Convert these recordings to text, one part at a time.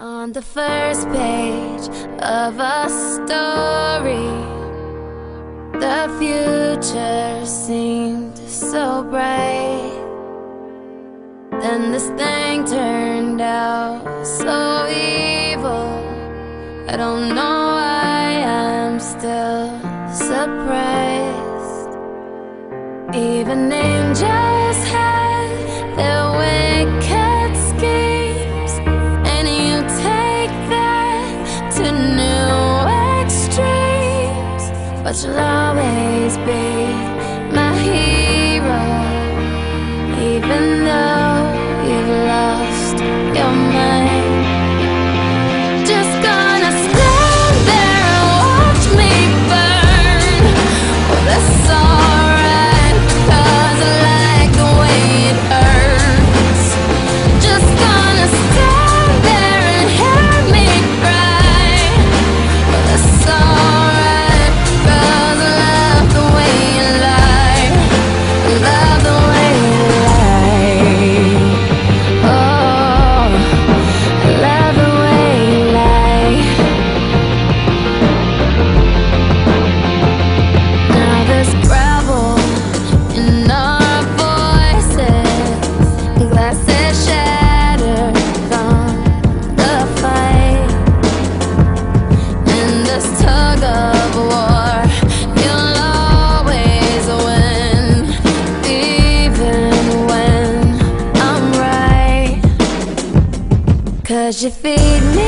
On the first page of a story, the future seemed so bright. Then this thing turned out so evil. I don't know why I'm still surprised. Even angels have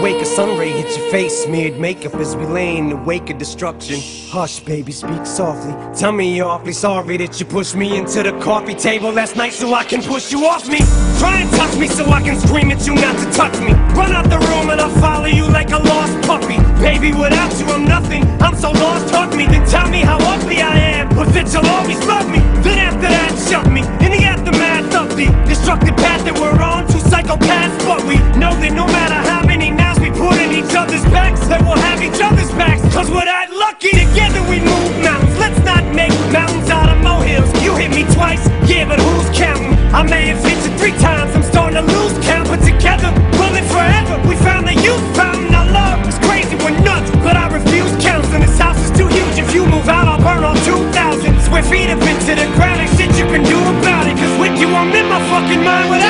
wake, a sun ray hits your face, smeared makeup as we lay in the wake of destruction. Hush, baby, speak softly. Tell me you're awfully sorry that you pushed me into the coffee table last night so I can push you off me. Try and touch me so I can scream at you not to touch me. Run out the room and I'll follow you like a lost puppy. Baby, without you, I'm nothing. I'm so lost, hug me, then tell me how ugly I am. But that you'll always love me. Then after that, shove me in the aftermath of the destructive path that we're on. Two psychopaths, but we know that no matter fucking mind without